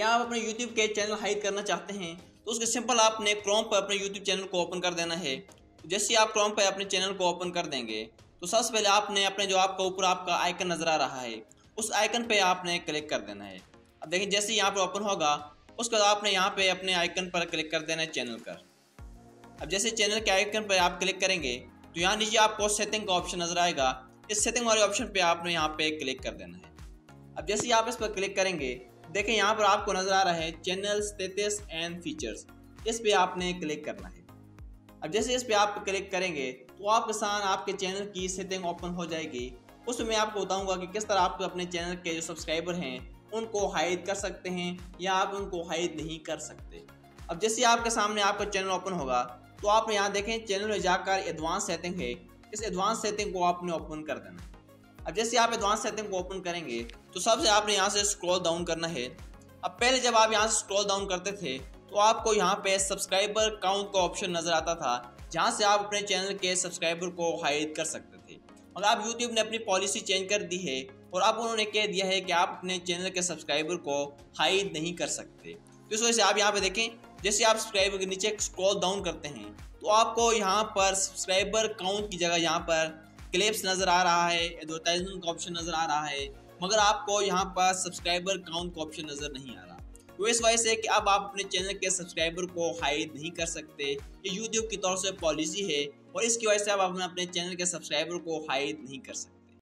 क्या आप अपने यूट्यूब के चैनल हाइड करना चाहते हैं? तो उसके सिंपल आपने क्रोम पर अपने यूट्यूब चैनल को ओपन कर देना है। जैसे आप क्रोम पर अपने चैनल को ओपन कर देंगे तो सबसे पहले आपने अपने जो आपका ऊपर आपका आइकन नज़र आ रहा है, उस आइकन पर आपने क्लिक कर देना है। अब देखिए, जैसे यहाँ पर ओपन होगा, उसके बाद आपने यहाँ पे अपने आइकन पर क्लिक कर देना है चैनल कर अब जैसे चैनल के आइकन पर आप क्लिक करेंगे तो यहाँ नीचे आपको सेटिंग का ऑप्शन नज़र आएगा। इस सेटिंग वाले ऑप्शन पे आपने यहाँ पे क्लिक कर देना है। अब जैसे आप इस पर क्लिक करेंगे देखें, यहाँ पर आपको नज़र आ रहा है चैनल स्टेटस एंड फीचर्स इस पे आपने क्लिक करना है। अब जैसे इस पे आप क्लिक करेंगे तो आपके साथ आपके चैनल की सेटिंग ओपन हो जाएगी। उसमें मैं आपको बताऊँगा कि किस तरह आप अपने चैनल के जो सब्सक्राइबर हैं, उनको हाइड कर सकते हैं या आप उनको हाइड नहीं कर सकते। अब जैसे आपके सामने आपका चैनल ओपन होगा तो आप यहाँ देखें चैनल में जाकर एडवांस सेटिंग है। इस एडवांस सेटिंग को आपने ओपन कर देना अब जैसे आप एडवांस सेटिंग को ओपन करेंगे तो सबसे आपने यहाँ से स्क्रॉल डाउन करना है। अब पहले जब आप यहाँ से स्क्रॉल डाउन करते थे तो आपको यहाँ पे सब्सक्राइबर काउंट का ऑप्शन नज़र आता था, जहाँ से आप अपने चैनल के सब्सक्राइबर को हाइड कर सकते थे। मगर आप यूट्यूब ने अपनी पॉलिसी चेंज कर दी है, और अब उन्होंने कह दिया है कि आप अपने चैनल के सब्सक्राइबर को हाइड नहीं कर सकते। तो इस वजह से आप यहाँ पे देखें, जैसे आप सब्सक्राइबर के नीचे स्क्रॉल डाउन करते हैं तो आपको यहाँ पर सब्सक्राइबर काउंट की जगह यहाँ पर क्लिप्स नज़र आ रहा है एडवर्टाइजमेंट का ऑप्शन नज़र आ रहा है, मगर आपको यहाँ पर सब्सक्राइबर काउंट का ऑप्शन नज़र नहीं आ रहा। तो इस वजह से कि अब आप अपने चैनल के सब्सक्राइबर को हाइड नहीं कर सकते, ये यूट्यूब की तौर से पॉलिसी है, और इसकी वजह से आप अपने चैनल के सब्सक्राइबर को हाइड नहीं कर सकते।